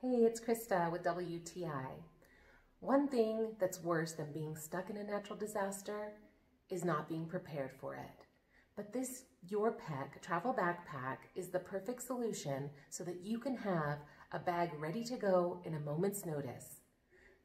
Hey, it's Krista with WTI. One thing that's worse than being stuck in a natural disaster is not being prepared for it. But this YOREPEK travel backpack is the perfect solution so that you can have a bag ready to go in a moment's notice.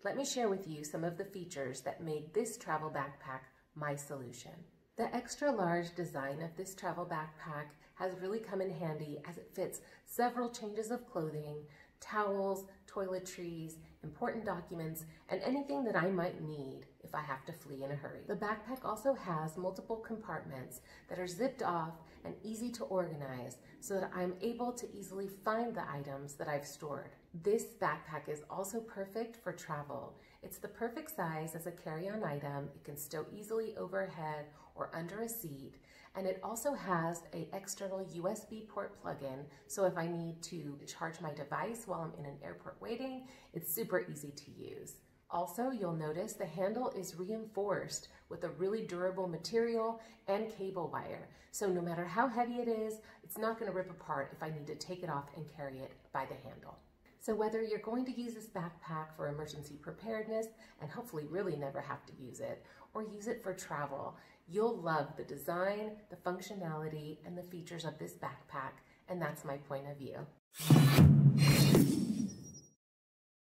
Let me share with you some of the features that made this travel backpack my solution. The extra large design of this travel backpack has really come in handy as it fits several changes of clothing, towels, toiletries, important documents, and anything that I might need if I have to flee in a hurry. The backpack also has multiple compartments that are zipped off and easy to organize so that I'm able to easily find the items that I've stored. This backpack is also perfect for travel. It's the perfect size as a carry-on item. It can stow easily overhead or under a seat. And it also has a external USB port plug-in. So if I need to charge my device while I'm in an airport waiting, it's super easy to use. Also, you'll notice the handle is reinforced with a really durable material and cable wire. So no matter how heavy it is, it's not gonna rip apart if I need to take it off and carry it by the handle. So whether you're going to use this backpack for emergency preparedness and hopefully really never have to use it, or use it for travel, you'll love the design, the functionality, and the features of this backpack, and that's my point of view.